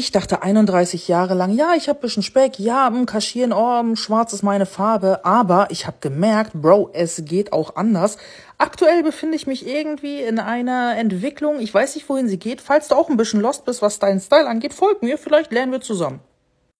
Ich dachte 31 Jahre lang, ja, ich hab bisschen Speck, ja, m, kaschieren, oh, m, schwarz ist meine Farbe, aber ich hab gemerkt, Bro, es geht auch anders. Aktuell befinde ich mich irgendwie in einer Entwicklung, ich weiß nicht, wohin sie geht. Falls du auch ein bisschen lost bist, was deinen Style angeht, folg mir, vielleicht lernen wir zusammen.